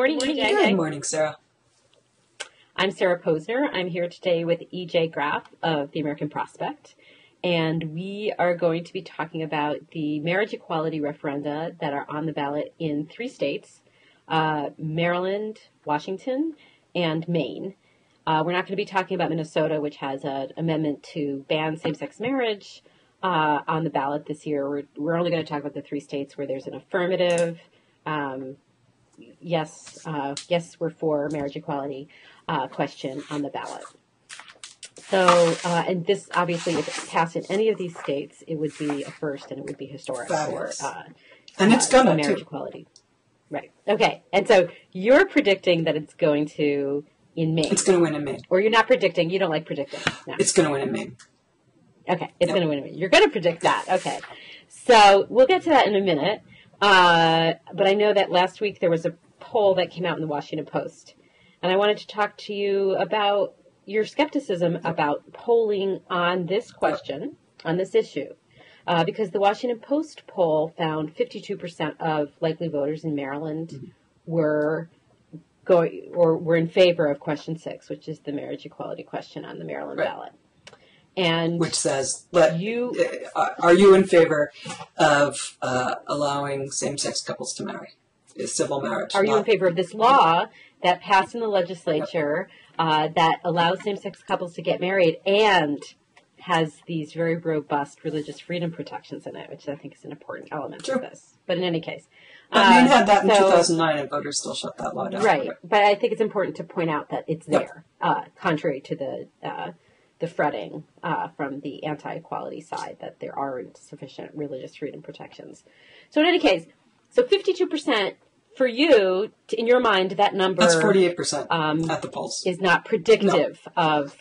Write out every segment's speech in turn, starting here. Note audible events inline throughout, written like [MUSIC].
morning, EJ. Good morning, Sarah. I'm Sarah Posner. I'm here today with EJ Graff of the American Prospect, and we are going to be talking about the marriage equality referenda that are on the ballot in three states uh, Maryland, Washington, and Maine. Uh, we're not going to be talking about Minnesota, which has an amendment to ban same sex marriage uh, on the ballot this year. We're, we're only going to talk about the three states where there's an affirmative. Um, yes, uh, yes, we're for marriage equality uh, question on the ballot. So, uh, and this obviously, if it passed in any of these states, it would be a first and it would be historic Fabulous. for uh, And it's uh, gonna, marriage too. equality. Right. Okay. And so you're predicting that it's going to in Maine, It's going to win in Maine. or you're not predicting. You don't like predicting. No. It's going to win in Maine. Okay, it's Yep. going to win a minute. You're going to predict that. Okay. So we'll get to that in a minute. Uh, but I know that last week there was a poll that came out in the Washington Post. And I wanted to talk to you about your skepticism about polling on this question, on this issue. Uh, because the Washington Post poll found 52% of likely voters in Maryland were going or were in favor of question six, which is the marriage equality question on the Maryland Right. ballot. And Which says, let, you uh, are you in favor of uh, allowing same-sex couples to marry? Is civil marriage? are you in favor of this law that passed in the legislature uh, that allows same-sex couples to get married and has these very robust religious freedom protections in it, which I think is an important element Sure. of this. But in any case, But uh, Maine had that in so- 2009, and voters still shut that law down. Right, but I think it's important to point out that it's Yep. there, uh, contrary to the uh, the fretting uh, from the anti-equality side that there aren't sufficient religious freedom protections. So in any case, so fifty-two percent for you, in your mind, that number That's 48% um, at the polls. is not predictive of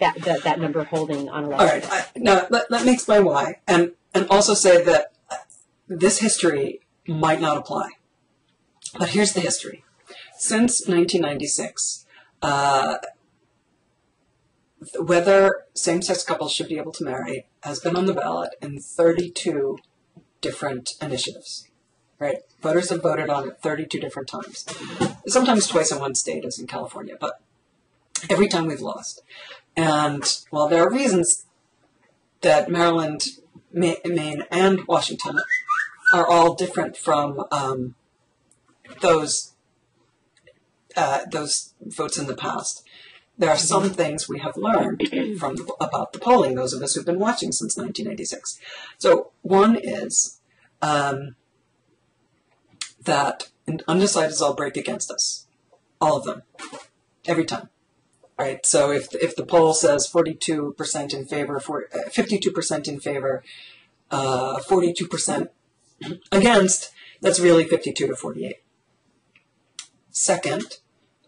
that, that that number holding on All election. right. I, now, let, let me explain why, and and also say that uh, this history might not apply. But here's the history. Since 1996, uh, whether same-sex couples should be able to marry has been on the ballot in 32 different initiatives. Right? Voters have voted on it 32 different times. Sometimes twice in one state, as in California, but every time we've lost. And while there are reasons that Maryland, Maine, and Washington are all different from um, those uh, those votes in the past, there are some things we have learned from the, about the polling. Those of us who've been watching since 1986. So one is um, that undecideds all break against us, all of them, every time right? So if if the poll says 42% in favor, for, uh, 52% in favor, uh, 42% [CLEARS THROAT] against, that's really 52 to 48. Second,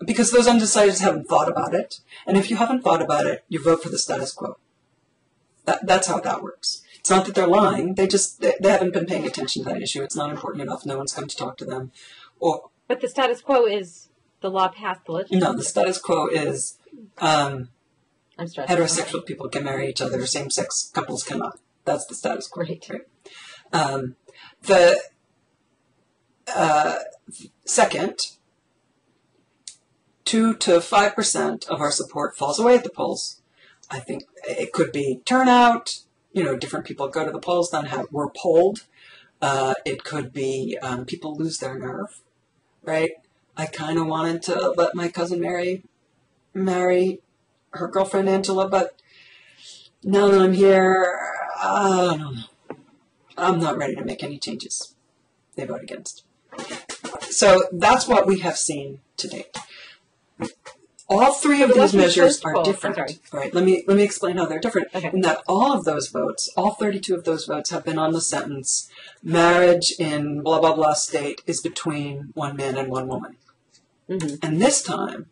because those undecideds haven't thought about it, and if you haven't thought about it, you vote for the status quo. That, that's how that works. It's not that they're lying; they just they, they haven't been paying attention to that issue. It's not important enough. No one's come to talk to them. Or But the status quo is the law passed the legislature. no, the status quo is um, I'm heterosexual people can marry each other, same sex couples cannot. That's the status quo. Great. Um, the uh, second, two to five percent of our support falls away at the polls. I think it could be turnout. You know, different people go to the polls than have were polled. Uh, it could be um, people lose their nerve, right? I kind of wanted to let my cousin Mary marry her girlfriend Angela, but now that I'm here, I don't know. I'm not ready to make any changes. They vote against. So that's what we have seen to date. All three of these measures are different. Right. Let me let me explain how they're different. Okay. In that all of those votes, all 32 of those votes have been on the sentence marriage in blah blah blah state is between one man and one woman. Mhm. And this time,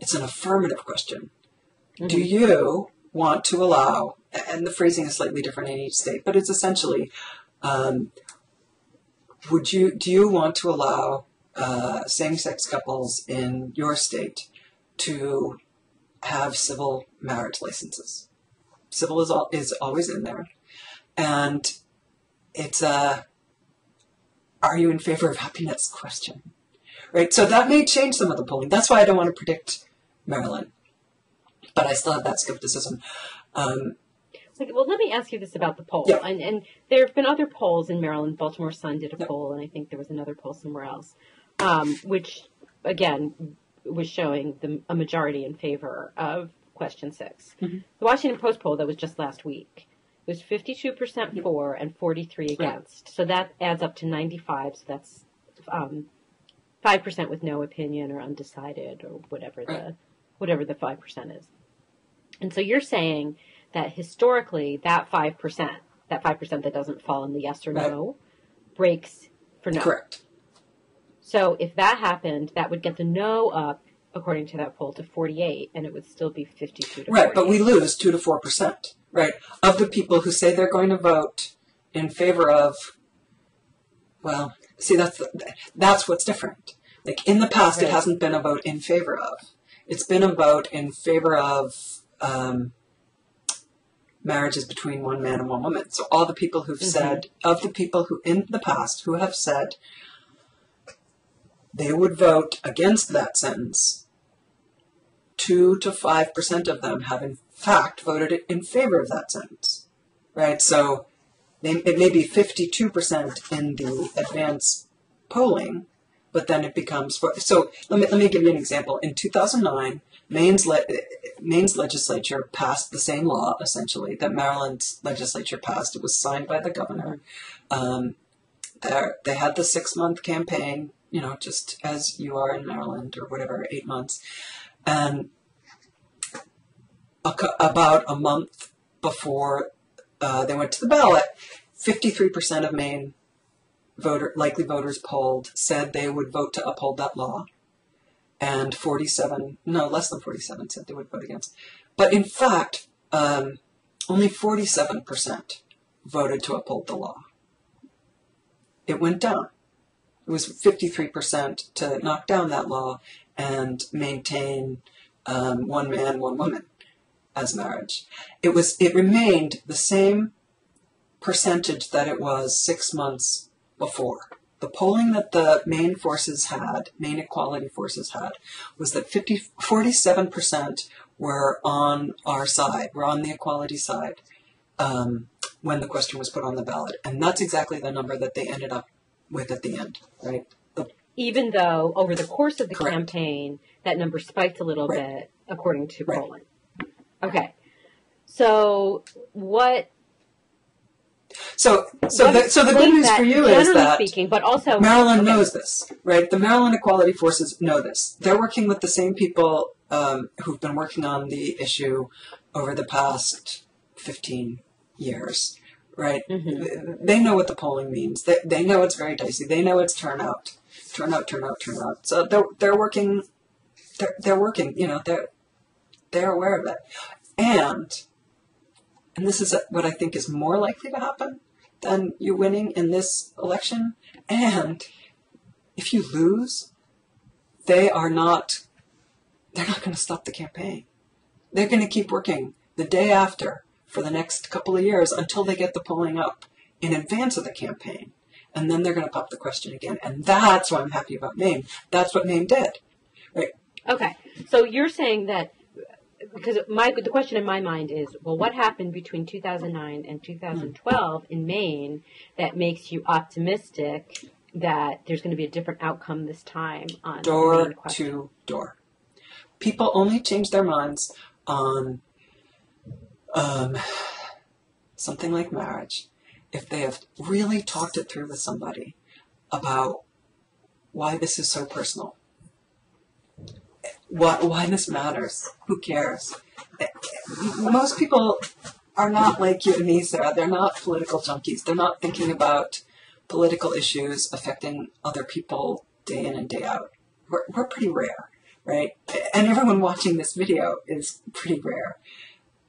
it's an affirmative question. Do Mhm. you want to allow, and the phrasing is slightly different in each state, but it's essentially, um, would you, do you want to allow uh, same-sex couples in your state to have civil marriage licenses? Civil is, al- is always in there. And it's a, are you in favor of happiness question? right? So that may change some of the polling. That's why I don't want to predict Maryland, but I still have that skepticism. Um, well, let me ask you this about the poll. Yeah. And, and there have been other polls in Maryland. Baltimore Sun did a Yeah. poll, and I think there was another poll somewhere else, um, which again was showing the, a majority in favor of question 6 Mhm. The Washington Post poll that was just last week was 52% for and 43 against. So that adds up to 95. So that's um, 5% with no opinion or undecided or whatever the Right. whatever the 5% is. And so you're saying that historically that 5%, that 5% that doesn't fall in the yes or Right. no, breaks for no. Correct. So if that happened, that would get the no up, according to that poll, to 48, and it would still be 52 to Right, but we lose two to four percent, right, of the people who say they're going to vote in favor of. Well, see, that's that's what's different. Like in the past, it hasn't been a vote in favor of. It's been a vote in favor of um, marriages between one man and one woman. So all the people who've Mhm. said of the people who in the past who have said they would vote against that sentence two to five percent of them have in fact voted in favor of that sentence, right? So it may be fifty-two percent in the advance polling, but then it becomes so. Let me let me give you an example. In two thousand nine, Maine's le- Maine's legislature passed the same law essentially that Maryland's legislature passed. It was signed by the governor. Um, they had the six-month campaign, you know, just as you are in Maryland or whatever, eight months. And a, about a month before uh, they went to the ballot, 53% of Maine voter likely voters polled said they would vote to uphold that law, and 47, no, less than 47 said they would vote against. But in fact, um, only 47% voted to uphold the law. It went down. Was 53% to knock down that law and maintain um, one man, one woman as marriage. It was. It remained the same percentage that it was six months before. The polling that the Maine forces had, Maine equality forces had, was that 50, 47% were on our side, were on the equality side um, when the question was put on the ballot. And that's exactly the number that they ended up with at the end, right? Even though over the course of the Correct. campaign, that number spiked a little Right. bit, according to Right. polling. Okay. So what? so, so what the, so the good news for you is that speaking, but also Maryland okay. knows this, right? The Maryland Equality Forces know this. They're working with the same people um, who've been working on the issue over the past 15 years, right? Mhm. They know what the polling means. They, they know it's very dicey. They know it's turnout, turnout, turnout, turnout. So they're, they're working, they're, they're working, you know, they're, they're aware of it. And, and this is what I think is more likely to happen than you winning in this election. And if you lose, they are not, they're not going to stop the campaign. They're going to keep working the day after for the next couple of years until they get the polling up in advance of the campaign. And then they're going to pop the question again. And that's why I'm happy about Maine. That's what Maine did. Right. Okay, so you're saying that because my the question in my mind is, well, what happened between 2009 and 2012 in Maine that makes you optimistic that there's going to be a different outcome this time on the door to door. People only change their minds on um, [SIGHS] something like marriage if they have really talked it through with somebody about why this is so personal, why, why this matters, who cares. Most people are not like you and me, Sarah. They're not political junkies. They're not thinking about political issues affecting other people day in and day out. We're, we're pretty rare, right? And everyone watching this video is pretty rare.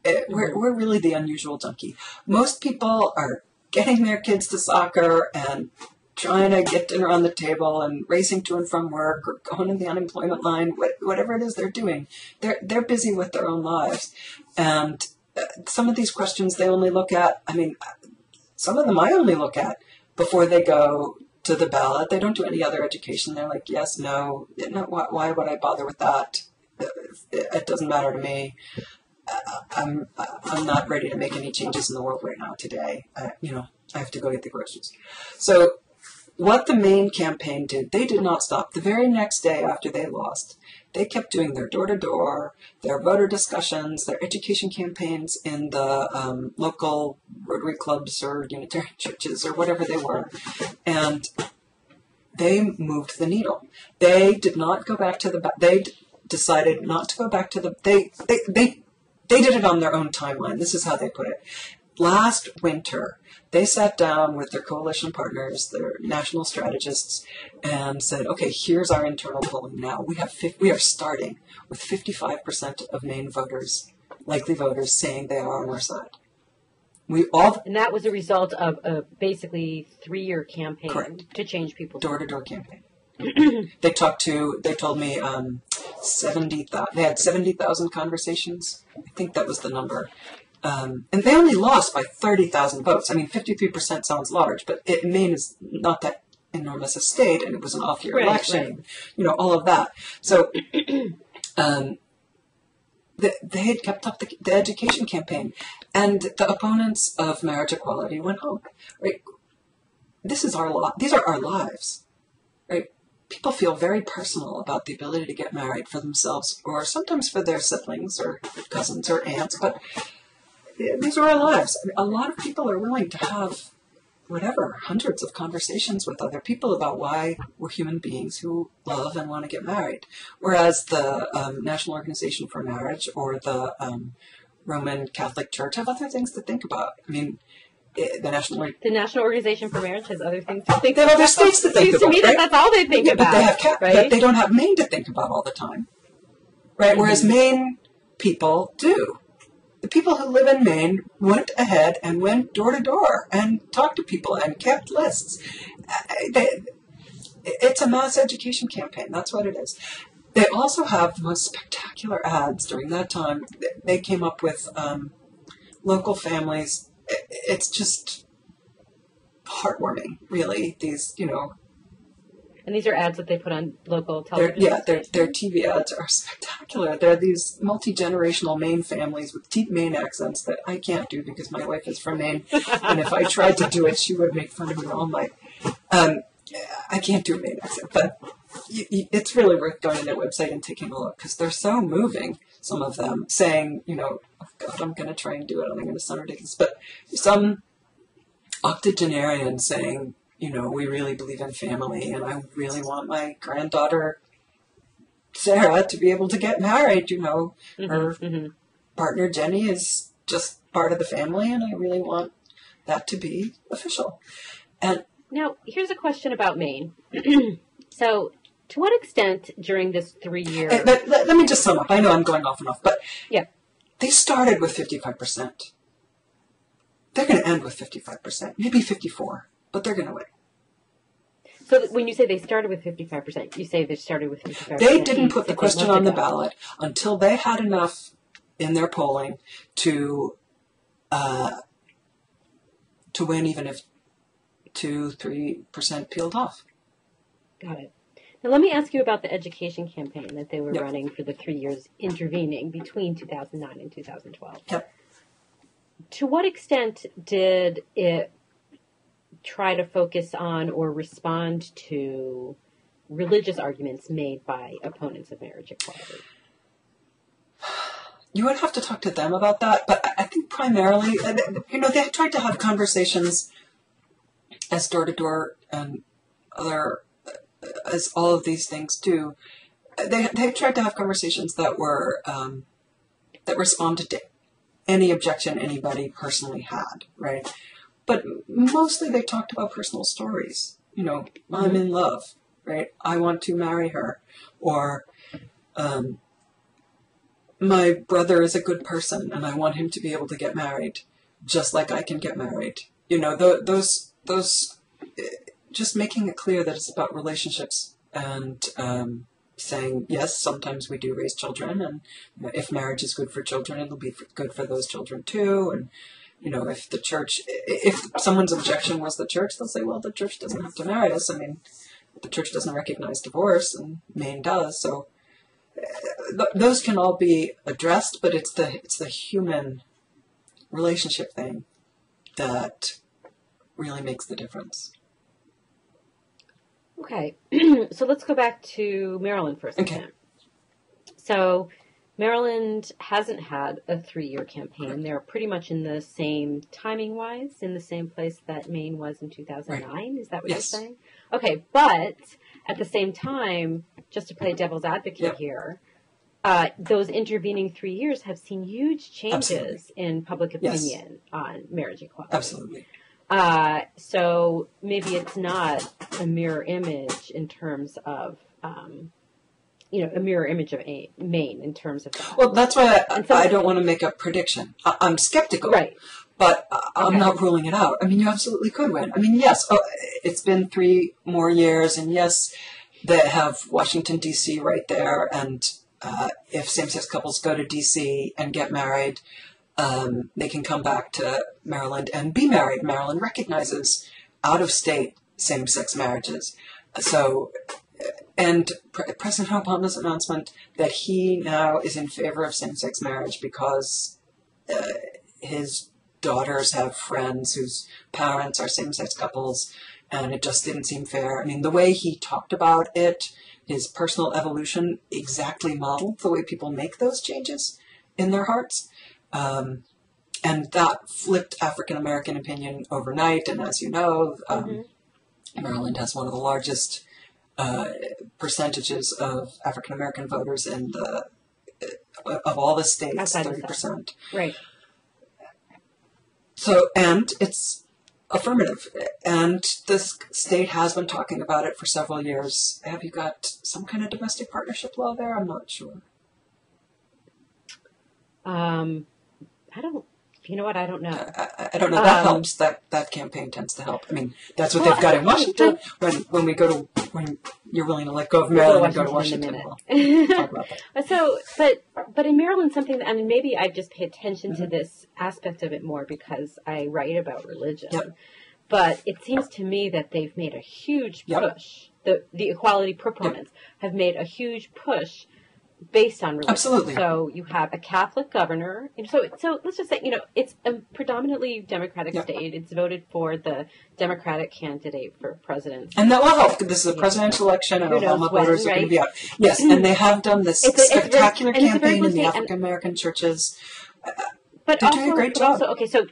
Uh, We're, we're really the unusual junkie. Most people are getting their kids to soccer and trying to get dinner on the table and racing to and from work or going to the unemployment line, whatever it is they're doing. They're, they're busy with their own lives. And uh, some of these questions they only look at, I mean, some of them I only look at before they go to the ballot. They don't do any other education. They're like, yes, no, no why, why would I bother with that? It, it doesn't matter to me. I'm I'm not ready to make any changes in the world right now today. Uh, you know, I have to go get the groceries. So, what the Maine campaign did, they did not stop. The very next day after they lost, they kept doing their door to door, their voter discussions, their education campaigns in the um, local Rotary clubs or Unitarian [LAUGHS] churches or whatever they were, and they moved the needle. They did not go back to the. They decided not to go back to the. They they they they did it on their own timeline. This is how they put it. Last winter, they sat down with their coalition partners, their national strategists, and said, "Okay, here's our internal polling now. We have we are starting with 55% of Maine voters, likely voters, saying they are on our side." We all and that was a result of a basically three-year campaign Correct. to change people's door-to-door campaign. they talked to. They told me um, seventy. They had seventy thousand conversations. I think that was the number. Um, and they only lost by 30,000 votes. I mean, 53% sounds large, but it, Maine is not that enormous a state, and it was an off-year Right, election, right. you know, all of that. So [CLEARS THROAT] um, they, they had kept up the, the education campaign, and the opponents of marriage equality went home. Right? This is our lot. These are our lives. People feel very personal about the ability to get married for themselves, or sometimes for their siblings or cousins or aunts, but these are our lives. A lot of people are willing to have whatever hundreds of conversations with other people about why we're human beings who love and want to get married. Whereas the um, National Organization for Marriage or the um, Roman Catholic Church have other things to think about. I mean, the National The National Organization for Marriage has other things to think They have about. other states to think Seems to about, me right? that that's all they think Yeah, about. but they have ca- right? they don't have Maine to think about all the time, right? Whereas Maine people do. The people who live in Maine went ahead and went door to door and talked to people and kept lists. Uh, they- It's a mass education campaign. That's what it is. They also have the most spectacular ads during that time. They came up with um, local families. It- It's just heartwarming, really. These, you know, and these are ads that they put on local television. yeah, their, their TV ads are [LAUGHS] spectacular. They're these multi generational Maine families with deep Maine accents that I can't do because my wife is from Maine, and if I [LAUGHS] tried to do it, she would make fun of me all night. Um, I can't do a Maine accent, but y y it's really worth going to their website and taking a look because they're so moving. Some of them saying, you know, oh God, I'm going to try and do it, and I'm going to sound ridiculous, but some octogenarian saying, you know, we really believe in family, and I really want my granddaughter Sarah to be able to get married. You know, her hmm partner Jenny is just part of the family, and I really want that to be official. And Now, here's a question about Maine. [CLEARS THROAT] so, to what extent during this three-year and let, let, let me just sum up. I know I'm going off and off, but Yeah. they started with 55%. They're going to end with 55%, maybe 54, but they're going to win. So when you say they started with 55%, you say they started with 55%. They didn't put the question on the ballot until they had enough in their polling to uh, to win, even if two, three percent peeled off. Got it. Now, let me ask you about the education campaign that they were Yep. running for the three years intervening between 2009 and 2012. Yep. To what extent did it try to focus on or respond to religious arguments made by opponents of marriage equality? [SIGHS] You would have to talk to them about that, but I- I think primarily, uh, you know, they tried to have conversations as door to door and other as all of these things do. They they tried to have conversations that were um, that responded to any objection anybody personally had, right? But mostly they talked about personal stories. You know, I'm in love, right? I want to marry her, or um, my brother is a good person and I want him to be able to get married, just like I can get married. You know, th- those those just making it clear that it's about relationships and um, saying yes. Sometimes we do raise children, and if marriage is good for children, it'll be good for those children too. And you know, if the church, if someone's objection was the church, they'll say, well, the church doesn't have to marry us. I mean, the church doesn't recognize divorce, and Maine does. So uh, those can all be addressed, but it's the it's the human relationship thing that really makes the difference. Okay, [CLEARS THROAT] so let's go back to Maryland for a second. Okay. So Maryland hasn't had a three-year campaign. They're pretty much in the same timing-wise, in the same place that Maine was in 2009. Is that what Yes. you're saying? Okay, but at the same time, just to play devil's advocate Yep. here, uh, those intervening three years have seen huge changes Absolutely. in public Yes. opinion on marriage equality. Absolutely. Uh, so maybe it's not a mirror image in terms of, um, you know, a mirror image of a- Maine in terms of that. Well, that's why I, so- I don't want to make a prediction. I, I'm skeptical, right. but I'm Okay. not ruling it out. I mean, you absolutely could win. I mean, yes, oh, it's been three more years, and yes, they have Washington D.C. right there, and uh, if same-sex couples go to D.C. and get married, um, they can come back to Maryland and be married. Maryland recognizes out-of-state same-sex marriages, so. And Pre- President Obama's announcement that he now is in favor of same-sex marriage because uh, his daughters have friends whose parents are same-sex couples, and it just didn't seem fair. I mean, the way he talked about it, his personal evolution, exactly modeled the way people make those changes in their hearts. Um, and that flipped African American opinion overnight. And as you know, um, Maryland has one of the largest uh, percentages of African American voters in the uh, of all the states, thirty percent. Right. So, and it's affirmative. And this state has been talking about it for several years. Have you got some kind of domestic partnership law there? I'm not sure. Um, I don't. You know what? I don't know. I, I, I don't know. That Um, helps. That that campaign tends to help. I mean, that's what Well, they've got I- in Washington. When when we go to when you're willing to let go of Maryland and go to Washington Washington, we'll [LAUGHS] talk about that. So, but but in Maryland, something I mean, maybe I just pay attention Mm-hmm. to this aspect of it more because I write about religion. Yep. But it seems to me that they've made a huge Yep. push. The the equality proponents have made a huge push based on religion. Absolutely. So you have a Catholic governor. and So so let's just say you know it's a predominantly Democratic state. It's voted for the Democratic candidate for president. And that will help. This is a presidential election, and Obama voters are going to be out. Yes, and they have done this It's a- spectacular and it's campaign in the blue state, and- African American churches. but They're also, doing a great job. also, okay, so,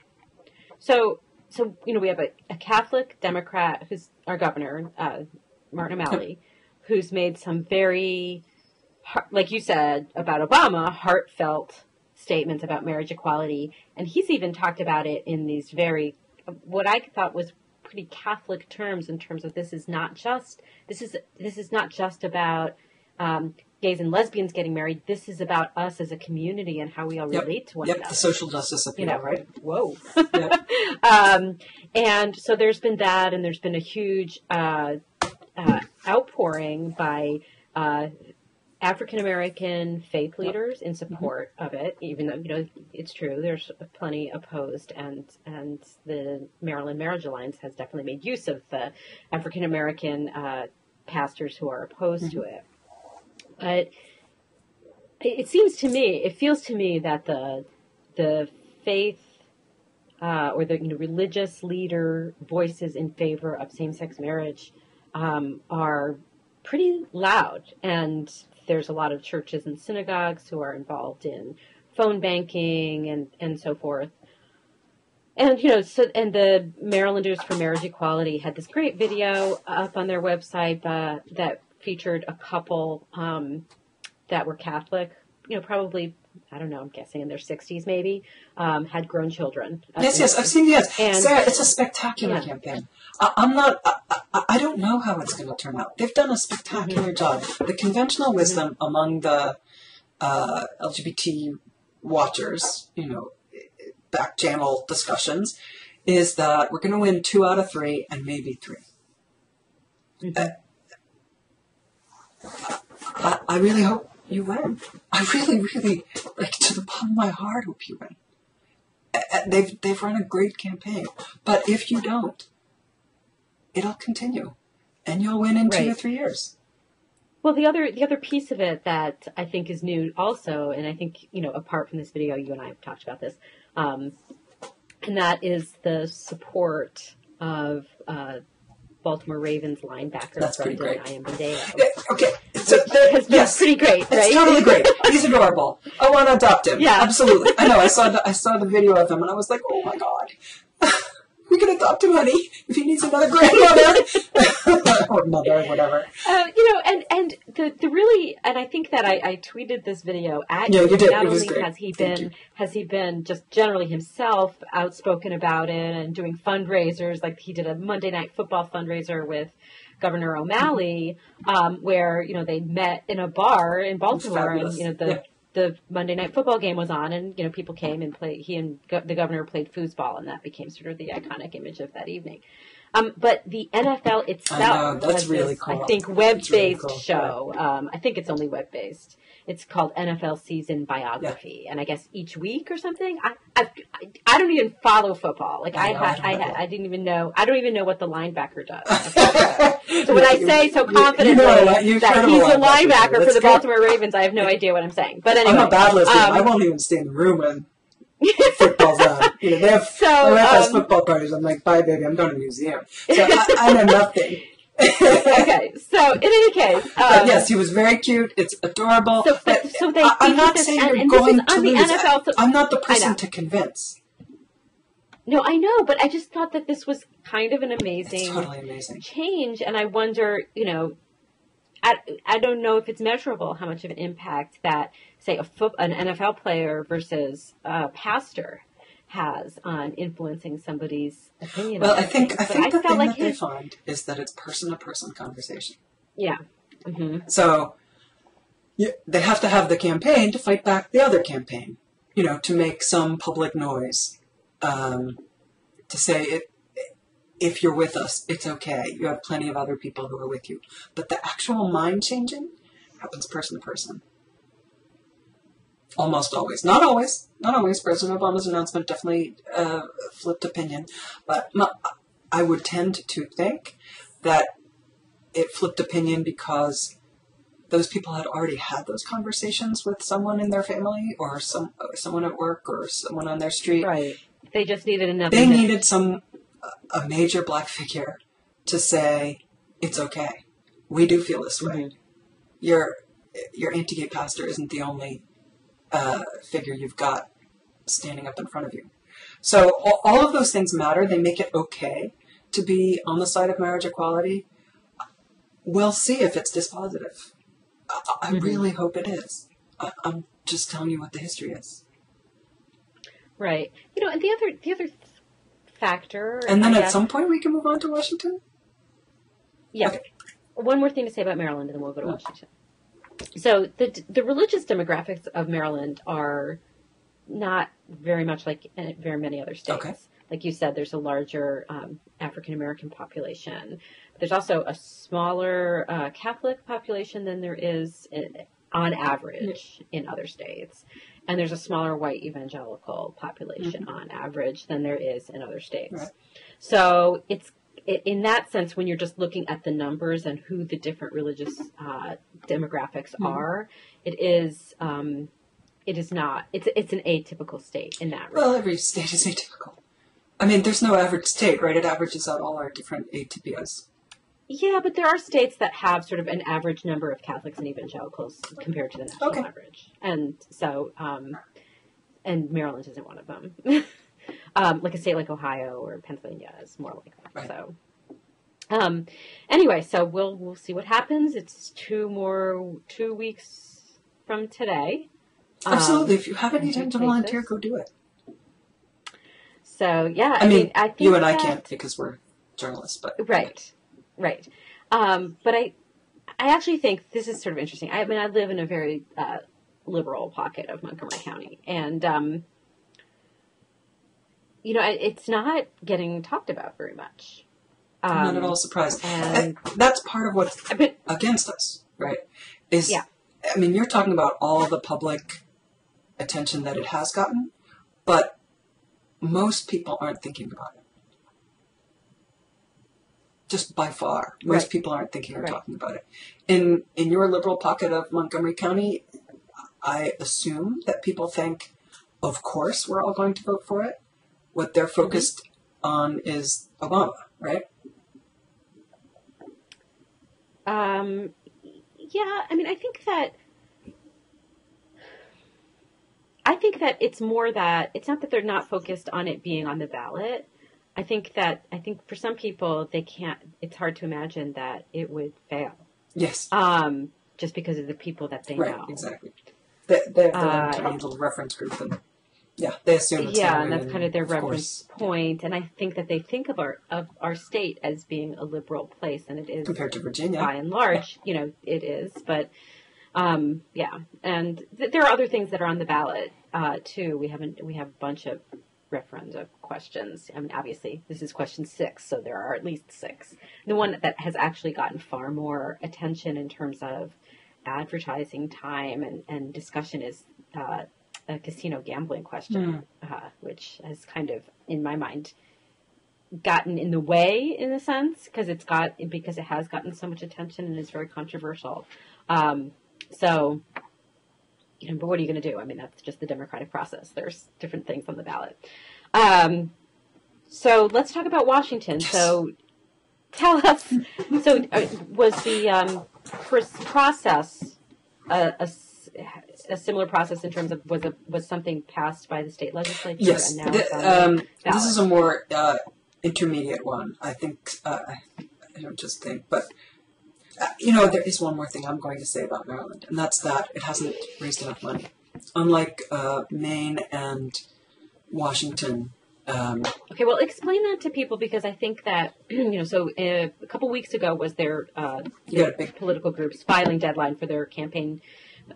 so, so you know, we have a, a Catholic Democrat who's our governor, uh, Martin O'Malley, who's made some very, like you said about Obama, heartfelt statements about marriage equality, and he's even talked about it in these very, what I thought was pretty Catholic terms in terms of this is not just this is this is not just about um, gays and lesbians getting married. This is about us as a community and how we all Yep. relate to one Yep, another the social justice appeal, you know, right? Whoa. [LAUGHS] Yep. um, and so there's been that, and there's been a huge uh, uh, outpouring by uh, African American faith leaders in support of it. Even though you know it's true, there's plenty opposed, and and the Maryland Marriage Alliance has definitely made use of the African American uh, pastors who are opposed to it. But it it seems to me, it feels to me that the the faith uh, or the you know, religious leader voices in favor of same-sex marriage um, are pretty loud, and there's a lot of churches and synagogues who are involved in phone banking and and so forth. And you know, so and the Marylanders for Marriage Equality had this great video up on their website uh, that featured a couple um, that were Catholic. You know, probably I don't know. I'm guessing in their 60s, maybe um, had grown children. Uh, Yes, yes, I've seen ads. And- Sarah, it's a spectacular Yeah. campaign. I, I'm not. I, I, I don't know how it's going to turn out. They've done a spectacular job. The conventional wisdom among the uh, LGBT watchers, you know, back channel discussions, is that we're going to win two out of three and maybe 3 Mhm. I, I really hope you win. I really, really, like, to the bottom of my heart, hope you win. They've they've run a great campaign, but if you don't, it'll continue, and you'll win in two or three years. Well, the other the other piece of it that I think is new also, and I think you know, apart from this video, you and I have talked about this, um, and that is the support of uh, Baltimore Ravens linebacker That's pretty Brendon great. Ayanbadejo. Yeah, Okay, so Has been yes, pretty great, It's right? totally great. [LAUGHS] He's adorable. I want to adopt him. Yeah. absolutely. I know. I saw the I saw the video of him, and I was like, oh my god, [LAUGHS] we can adopt him, honey, if he needs another grandmother [LAUGHS] or mother, whatever. Uh, you know, and and the the really, and I think that I, I tweeted this video at Yeah, you did. Not It was only great. has he Thank been you. has he been just generally himself outspoken about it and doing fundraisers, like he did a Monday Night Football fundraiser with Governor O'Malley, um, where you know they met in a bar in Baltimore, and you know the. Yeah. The Monday night football game was on, and you know people came and played. He and go- the governor played foosball, and that became sort of the iconic image of that evening. Um, but the NFL itself I know, that's really this, cool. I think web-based really cool, show. Um, I think it's only web-based. It's called NFL Season Biography, and I guess each week or something. I I, I don't even follow football. Like I I had, I had. I didn't even know. I don't even know what the linebacker does. [LAUGHS] So when I say so you- confidently you know, you've that he's a linebacker, linebacker for the. Baltimore Ravens, I have no idea what I'm saying. But anyway, I'm a bad listener. um, I won't even stay in the room when [LAUGHS] football's on. You know, they have So, um, football parties. I'm like, bye, baby. I'm going to the museum. So I, I know [LAUGHS] nothing. [LAUGHS] okay. So in any case, um, But yes, he was very cute. It's adorable. So- but- so they- I, am not saying and- you're and going to lose. NFL, so- I'm not the person to convince. no, I know, but I just thought that this was kind of an amazing. Totally amazing. change and i wonder you know I, I don't know if it's measurable how much of an impact that say a foot, an nfl player versus a pastor has on influencing somebody's opinion Well, I think I. But think the felt thing like that they his find is that it's person to person conversation. yeah hmm So you, they have to have the campaign to fight back the other campaign. You know, to make some public noise, um, to say it. If you're with us, it's okay. You have plenty of other people who are with you. But the actual mind changing happens person to person. Almost always. Not always. Not always. President Obama's announcement definitely uh, flipped opinion. But my, I would tend to think that it flipped opinion because those people had already had those conversations with someone in their family or some someone at work or someone on their street. right they just needed another They needed some a major black figure to say it's okay. We do feel this way. Mhm. Your your anti-gay pastor isn't the only uh, figure you've got standing up in front of you. So all, all of those things matter. They make it okay to be on the side of marriage equality. We'll see if it's dispositive. I, I Mhm. really hope it is. I, I'm just telling you what the history is. right you know and the other the other factor And then I at guess- some point we can move on to Washington. Yeah. Okay. One more thing to say about Maryland, and then we'll go to Washington. So the the religious demographics of Maryland are not very much like very many other states. Okay. Like you said, there's a larger um, African American population. There's also a smaller uh, Catholic population than there is in, on average in other states, and there's a smaller white evangelical population on average than there is in other states. Right. So it's in that sense when you're just looking at the numbers and who the different religious uh, demographics Mhm. are, it is um, it is not it's it's an atypical state in that Well, regard. every state is atypical. I mean, there's no average state, right? It averages out all our different atypias. Yeah, but there are states that have sort of an average number of Catholics and evangelicals compared to the national Okay. average, and so um, and Maryland isn't one of them. [LAUGHS] um, like a state like Ohio or Pennsylvania is more like that. Right. So. Um, anyway, so we'll we'll see what happens. It's two more two weeks from today. Um, Absolutely. if you have any time to volunteer, this. go do it. So yeah, I mean, I think you and I can't because we're journalists, but Right, right. Um, but I, I actually think this is sort of interesting. I mean, I live in a very uh, liberal pocket of Montgomery County, and um, you know, it's not getting talked about very much. Um, I'm not at all surprised. and- And that's part of what's But against us, right? Is Yeah. I mean, you're talking about all the public attention that it has gotten, but most people aren't thinking about it. Just by far, most Right. people aren't thinking or Right. talking about it. In in your liberal pocket of Montgomery County, I assume that people think, of course, we're all going to vote for it. What they're focused on is Obama, right? Um, yeah, I mean, I think that. I think that it's more that it's not that they're not focused on it being on the ballot. I think that I think for some people they can't. It's hard to imagine that it would fail, Yes, um, just because of the people that they right, know. exactly. They, they have their Uh, own reference group, and yeah, they assume it's yeah, and that's kind of their of reference point. And I think that they think of our of our state as being a liberal place, and it is compared to Virginia. by and large, you know, it is. But um, yeah, and th- there are other things that are on the ballot uh, too. We haven't we have a bunch of referenda questions. I mean, obviously, this is question six, so there are at least six. The one that has actually gotten far more attention in terms of advertising time and, and discussion is uh, a casino gambling question, uh, which has kind of, in my mind, gotten in the way in a sense because it's got because it has gotten so much attention and is very controversial. Um, so, you know, but what are you going to do? I mean, that's just the democratic process. There's different things on the ballot. Um, so let's talk about Washington. Yes. So tell us. So uh, was the um, pr- process a, a a similar process in terms of was a, was something passed by the state legislature Yes, and now the- it's on the um, this is a more uh, intermediate one. I think uh, I don't just think, but uh, you know, there is one more thing I'm going to say about Maryland, and that's that it hasn't raised enough money. Unlike uh, Maine and Washington, um, Okay, well, explain that to people because I think that [CLEARS THROAT] you know. So uh, a couple weeks ago was their uh, a big political groups filing deadline for their campaign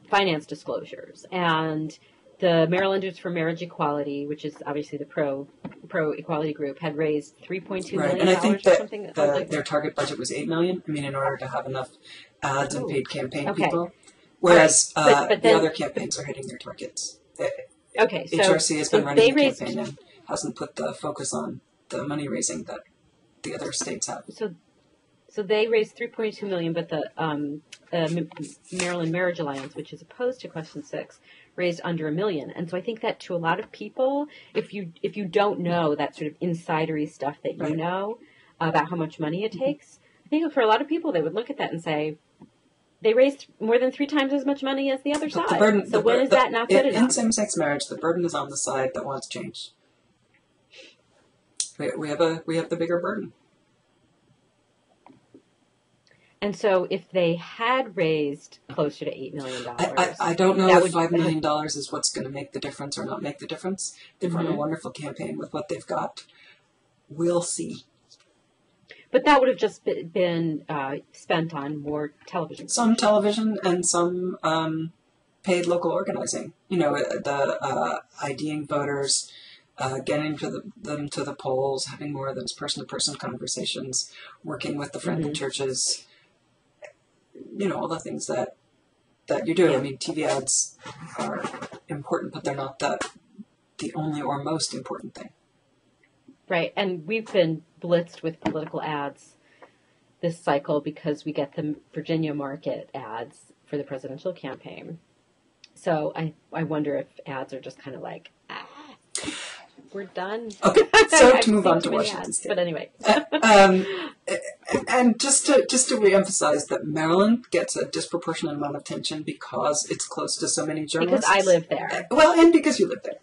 finance disclosures, and the Marylanders for Marriage Equality, which is obviously the pro pro equality group, had raised three point two right, million and I think that something. the, like- their target budget was eight million. I mean, in order to have enough ads and paid campaign okay. people, whereas right, but- uh, but the other campaigns are hitting their targets. Okay, so HRC has so been running the raised campaign and hasn't put the focus on the money raising that the other states have. so so they raised 3.2 million but the um, uh, maryland marriage alliance which is opposed to question six raised under a million and so i think that to a lot of people if you if you don't know that sort of insidery stuff that you Right. know about how much money it takes i think for a lot of people they would look at that and say they raised more than three times as much money as the other But side the burden, so when bur- is the- that not in, good in enough same-sex marriage? The burden is on the side that wants change. We, we have a we have the bigger burden. And so if they had raised closer to eight million dollars I, I, I don't know if five million dollars is what's going to make the difference or not make the difference. They've run a Mhm. wonderful campaign with what they've got. We'll see. But that would have just been uh, spent on more television. Some television and some um, paid local organizing. You know, uh, the uh, IDing voters, uh, getting to the, them to the polls, having more of those person-to-person conversations, working with the friendly Mhm. churches. You know, all the things that that you do. Yeah. I mean, TV ads are important, but they're not the the only or most important thing. Right. And we've been blitzed with political ads this cycle because we get the Virginia market ads for the presidential campaign. So I, I wonder if ads are just kind of like, ah, we're done. Okay, so [LAUGHS] to move on to Washington ads. State. But anyway. um, [LAUGHS] and just to just to reemphasize that Maryland gets a disproportionate amount of attention because it's close to so many journalists. because. I live there. Well, and because you live there.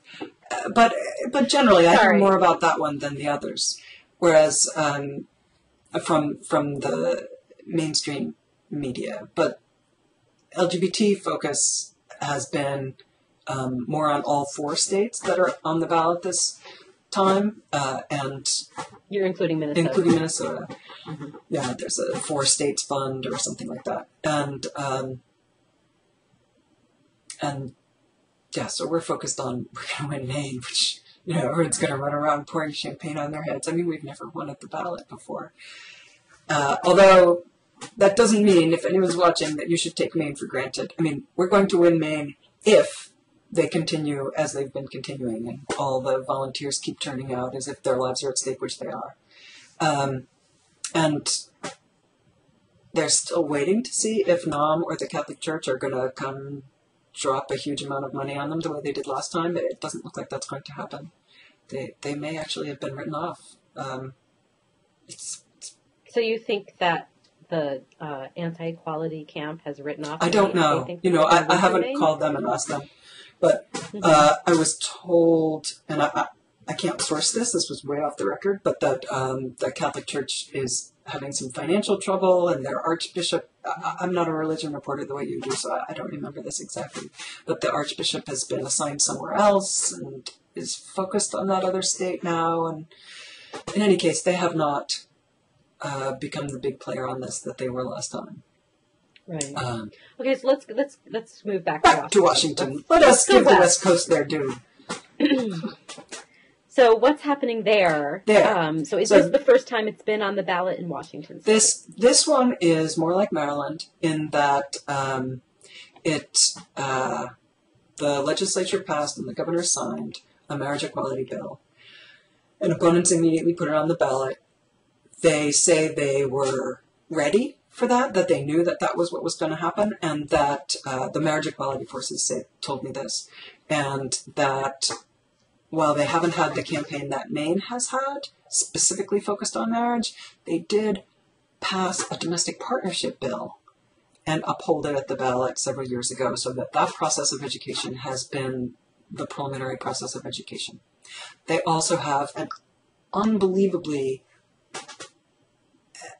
Uh, but but generally, I hear more about that one than the others. Whereas um, from from the mainstream media, but LGBT focus has been um, more on all four states that are on the ballot this time, uh, and You're including Minnesota. including [LAUGHS] Minnesota. Mhm. Yeah, there's a four states fund or something like that, and um, and yeah, so we're focused on [LAUGHS] we're gonna win Maine, which you know everyone's gonna run around pouring champagne on their heads. I mean, we've never won at the ballot before. Uh, although that doesn't mean, if anyone's watching, that you should take Maine for granted. I mean, we're going to win Maine if they continue as they've been continuing, and all the volunteers keep turning out as if their lives are at stake, which they are. Um, and they're still waiting to see if NOM or the Catholic Church are going to come drop a huge amount of money on them the way they did last time. It doesn't look like that's going to happen. They they may actually have been written off. Um, it's, it's, So you think that the uh, anti-equality camp has written off? I don't know. You know, I, I haven't called them and asked them, but uh, I was told, and I, I can't source this. This was way off the record, but that um, the Catholic Church is having some financial trouble, and their Archbishop. I, I'm not a religion reporter the way you do, so I, I don't remember this exactly. But the Archbishop has been assigned somewhere else and is focused on that other state now. And in any case, they have not uh, become the big player on this that they were last time. Right. Um, Okay, so let's let's let's move back, back to Washington. Let us give the west. West Coast their due. [CLEARS THROAT] So what's happening there? There. Um, so is So- this the first time it's been on the ballot in Washington? State? This this one is more like Maryland in that um, it uh, the legislature passed and the governor signed a marriage equality bill, and opponents immediately put it on the ballot. They say they were ready for that, that they knew that that was what was going to happen, and that uh, the marriage equality forces told me this, and that while they haven't had the campaign that Maine has had, specifically focused on marriage, they did pass a domestic partnership bill and uphold it at the ballot several years ago so that that process of education has been the preliminary process of education. They also have an unbelievably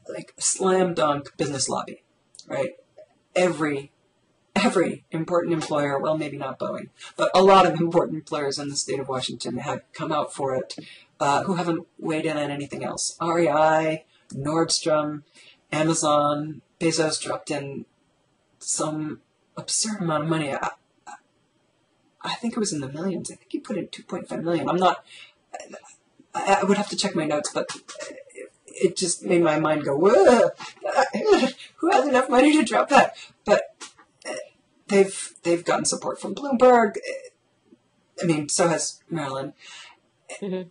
like slam dunk business lobby, right? Every every important employer, well maybe not Boeing, but a lot of important employers in the state of Washington have come out for it uh, who haven't weighed in on anything else. REI, Nordstrom, Amazon, Bezos dropped in some absurd amount of money. I, I- think it was in the millions. I think he put in 2.5 million. I'm not, I, I would have to check my notes, but it, just made my mind go, whoa, [LAUGHS] who has enough money to drop that? But uh, they've, they've gotten support from Bloomberg. I mean, so has Maryland Mhm.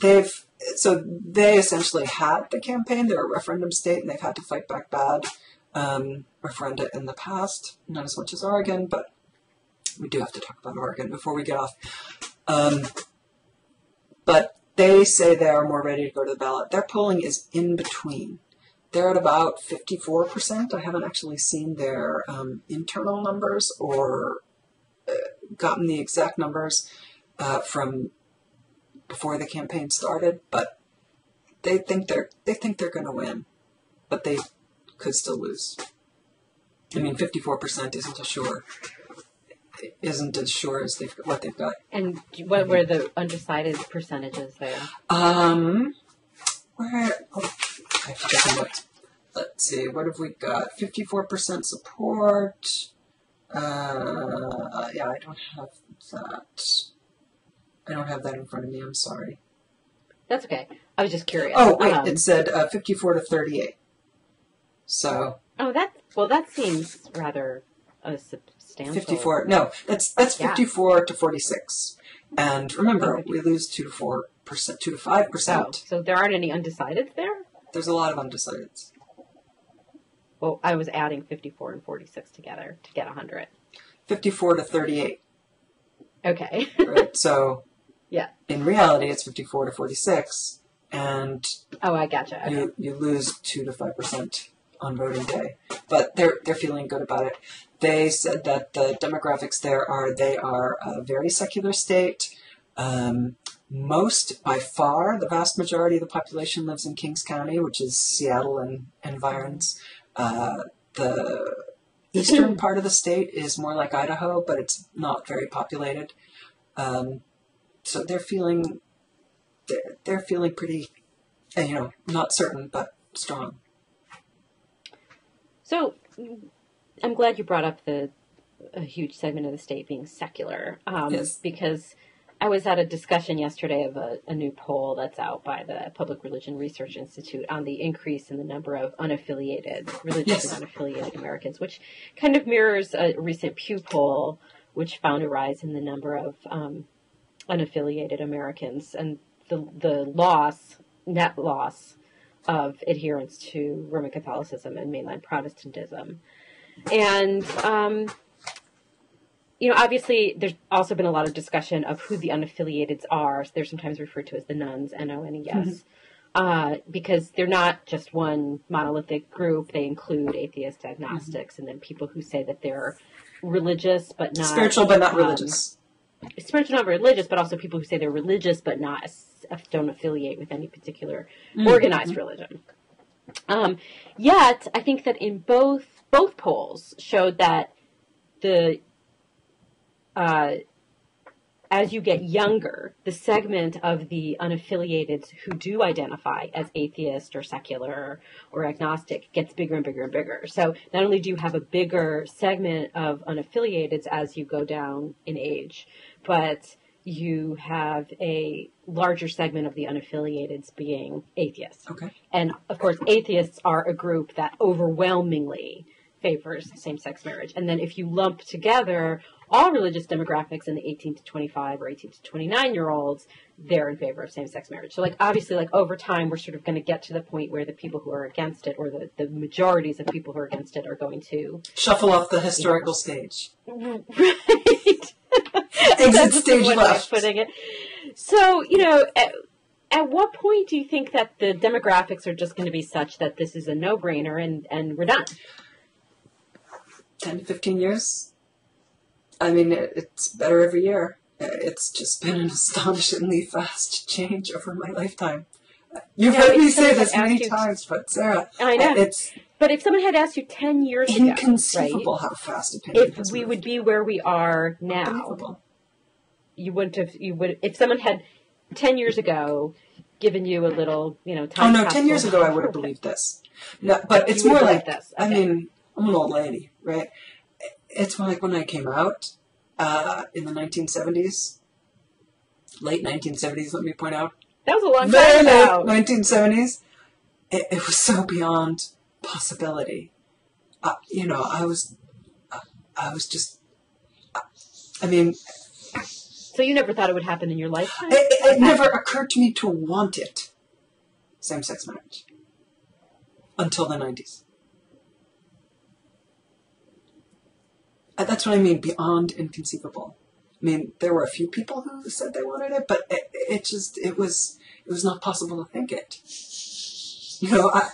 they've so they essentially had the campaign. They're a referendum state, and they've had to fight back bad um, referenda in the past. Not as much as Oregon, but we do have to talk about Oregon before we get off. Um, but they say they are more ready to go to the ballot. Their polling is in between. They're at about 54%. I haven't actually seen their um, internal numbers or uh, gotten the exact numbers uh, from before the campaign started, but they think they're they think they're going to win, but they could still lose. I mean, fifty four percent isn't as sure isn't as sure as they've what they've got. And what were the undecided percentages there? Um, where oh, I forget notes. Let's see, what have we got? Fifty four percent support. Uh, yeah, I don't have that. I don't have that in front of me. I'm sorry. That's okay. I was just curious. Oh wait, Um, it said uh, 54 to 38. So oh, that well, that seems rather uh, substantial. 54. No, that's that's Yeah. 54 to 46. And remember, we lose two to four percent, two to 5%. so there aren't any undecideds there. There's a lot of undecideds. Well, I was adding 54 and 46 together to get 100. 54 to 38. Okay. Right? so [LAUGHS] Yeah. in reality, it's 54 to 46, and oh, I gotcha. Okay. you you lose two to five percent on voting day. But they're they're feeling good about it. They said that the demographics there are they are a very secular state. Um, most, by far, the vast majority of the population lives in Kings County, which is Seattle and environs. Uh, the [LAUGHS] eastern part of the state is more like Idaho, but it's not very populated. Um, so they're feeling they're, they're feeling pretty, you know, not certain but strong. So, I'm glad you brought up the a huge segment of the state being secular, um, Yes. because I was at a discussion yesterday of a, a new poll that's out by the Public Religion Research Institute on the increase in the number of unaffiliated religious Yes. and unaffiliated Americans, which kind of mirrors a recent Pew poll which found a rise in the number of um, unaffiliated Americans and the the loss, net loss, of adherence to Roman Catholicism and mainline Protestantism, and. Um, you know, obviously, there's also been a lot of discussion of who the unaffiliateds are. They're sometimes referred to as the nones, N O N E S. Mm-hmm uh, because they're not just one monolithic group. They include atheists, agnostics, mm-hmm. and then people who say that they're religious but not spiritual but not um, religious. Spiritual, not religious, but also people who say they're religious but not don't affiliate with any particular mm-hmm. organized religion. Um, yet, I think that in both both polls showed that the uh, as you get younger, the segment of the unaffiliated who do identify as atheist or secular or agnostic gets bigger and bigger and bigger. So not only do you have a bigger segment of unaffiliated as you go down in age, but you have a larger segment of the unaffiliated being atheists. Okay. And of course, atheists are a group that overwhelmingly favors same sex marriage. And then if you lump together all religious demographics in the 18 to 25 or 18 to 29 year olds, they're in favor of same sex marriage. So, like, obviously, like, over time, we're sort of going to get to the point where the people who are against it, or the, the majorities of people who are against it, are going to shuffle off the historical stage. [LAUGHS] Right. Exit stage left. Putting it. So, you know, at, at what point do you think that the demographics are just going to be such that this is a no brainer and, and we're done? 10 to 15 years. I mean, it, it's better every year. It's just been an [LAUGHS] astonishingly fast change over my lifetime. You've heard me say this many times, but Sarah, I know it's. But if someone had asked you ten years ago, inconceivable how fast opinion if we moved. would be where we are now, you wouldn't have. You would if someone had ten years ago given you a little, you know, time. Oh no, ten years ago I would have believed this. No, but it's more like this. Okay. I mean, I'm an old lady, right? It's like when I came out uh, in the 1970s, late 1970s. Let me point out. That was a long time ago. 1970s. It, it, was so beyond possibility. Uh, you know, I was, uh, I was just. Uh, I mean. So you never thought it would happen in your lifetime? It, it, it never occurred to me to want it. Same-sex marriage. Until the 90s. That's what I mean, beyond inconceivable. I mean, there were a few people who said they wanted it, but it, it just, it was, it was not possible to think it. You know, I,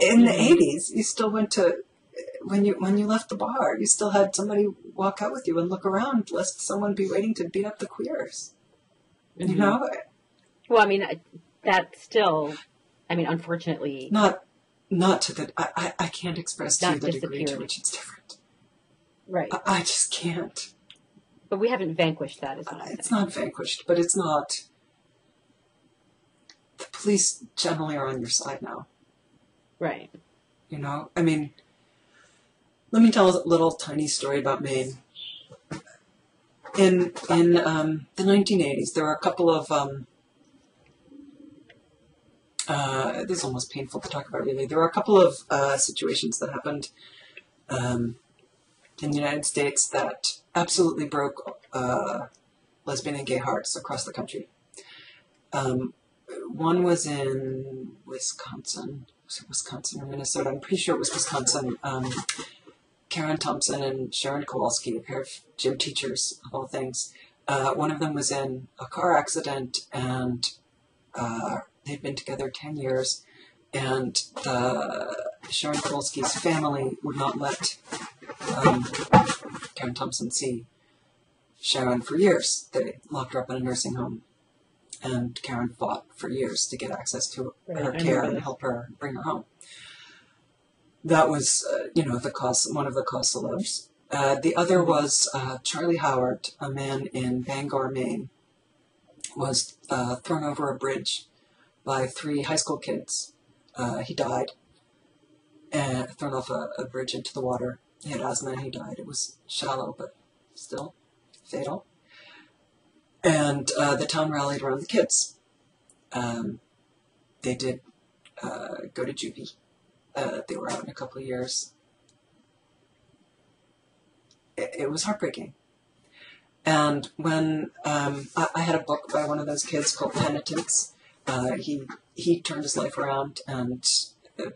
in the 80s, you still went to, when you, when you left the bar, you still had somebody walk out with you and look around lest someone be waiting to beat up the queers. Mm-hmm. You know? Well, I mean, that still, I mean, unfortunately. Not, not to the, I, I, I can't express to you the degree to which it's different. Right. I, I just can't. But we haven't vanquished that, is what It's not vanquished, but it's not. The police generally are on your side now. Right. You know, I mean, let me tell a little tiny story about Maine. In in um, the 1980s, there were a couple of. Um, uh, this is almost painful to talk about, really. There were a couple of uh, situations that happened um, in the United States that absolutely broke uh, lesbian and gay hearts across the country. Um, one was in Wisconsin. Was Wisconsin or Minnesota? I'm pretty sure it was Wisconsin. Um, Karen Thompson and Sharon Kowalski, a pair of gym teachers of all things. Uh, one of them was in a car accident and uh, they'd been together 10 years. And the Sharon Kowalski's family would not let um, Karen Thompson see Sharon for years. They locked her up in a nursing home, and Karen fought for years to get access to right, her care and help her bring her home. That was, uh, you know, the cause, one of the cause celebs. Uh, the other was uh, Charlie Howard, a man in Bangor, Maine, was uh, thrown over a bridge by three high school kids. Uh, he died, thrown off a, a bridge into the water he had asthma and he died. It was shallow, but still fatal. And uh, the town rallied around the kids. Um, they did uh, go to juvie. Uh, they were out in a couple of years. It, it was heartbreaking. And when um, I, I had a book by one of those kids called Penitence, uh, he he turned his life around, and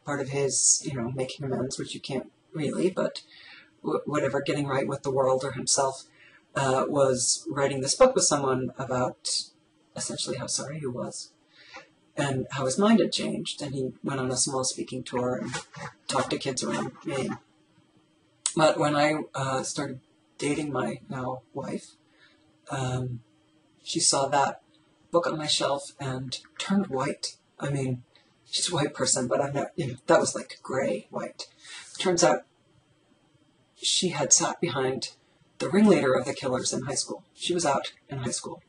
part of his you know making amends, which you can't really, but whatever, getting right with the world or himself, uh, was writing this book with someone about essentially how sorry he was and how his mind had changed. And he went on a small speaking tour and talked to kids around Maine. But when I uh, started dating my now wife, um, she saw that book on my shelf and turned white. I mean, she's a white person, but I'm not, you know, that was like gray white. Turns out she had sat behind the ringleader of the killers in high school. She was out in high school.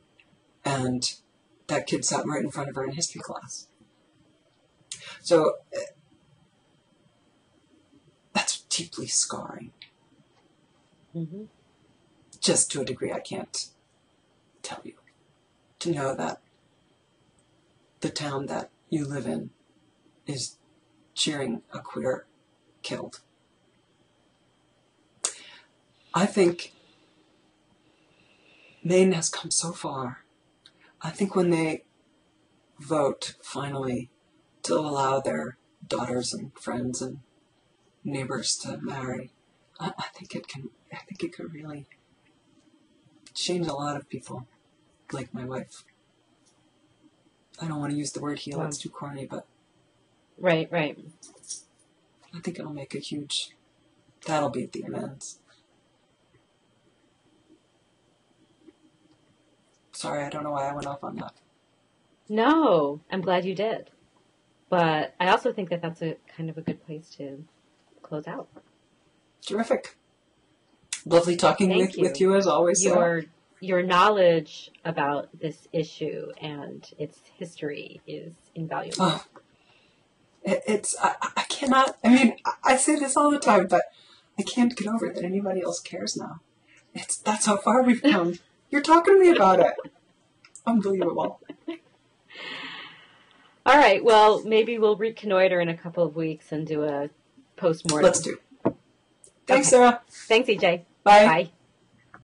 And that kid sat right in front of her in history class. So uh, that's deeply scarring. Mm-hmm. Just to a degree I can't tell you. To know that the town that you live in is cheering a queer killed. I think Maine has come so far. I think when they vote finally to allow their daughters and friends and neighbors to marry, I, I think it can. I think it could really change a lot of people, like my wife. I don't want to use the word heal; it's mm. too corny, but Right, right. I think it'll make a huge. That'll be the amends. Sorry, I don't know why I went off on that. No, I'm glad you did. But I also think that that's a kind of a good place to close out. Terrific. Lovely talking Thank with, you. with you as always. Sarah. Your your knowledge about this issue and its history is invaluable. Oh, it, it's I, I cannot. I mean, I, I say this all the time, but I can't get over it that anybody else cares now. It's that's how far we've [LAUGHS] come. You're talking to me about it. Unbelievable. All right, well, maybe we'll reconnoiter in a couple of weeks and do a post mortem. Let's do. Thanks, Sarah. Thanks, EJ. Bye. Bye.